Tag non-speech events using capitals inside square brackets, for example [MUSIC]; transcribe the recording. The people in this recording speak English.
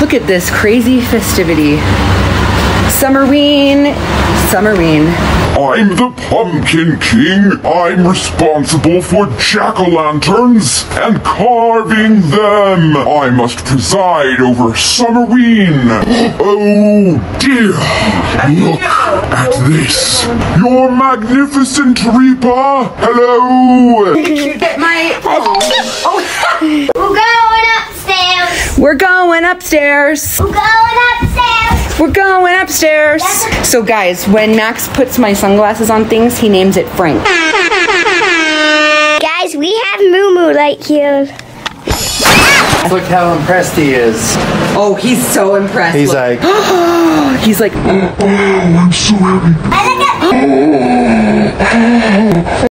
Look at this crazy festivity. Summerween, Summerween. I'm the Pumpkin King. I'm responsible for jack-o'-lanterns and carving them. I must preside over Summerween. [GASPS] Oh dear. Look at this. Your magnificent Reaper. Hello. [LAUGHS] Get my. We're going upstairs. We're going upstairs. We're going upstairs. We're going upstairs. So, guys, when Max puts my sunglasses on things, he names it Frank. Guys, we have Moo Moo right here. Look how impressed he is. Oh, he's so impressed. He's Look. like, [GASPS] he's like, oh, I look at [GASPS] [GASPS]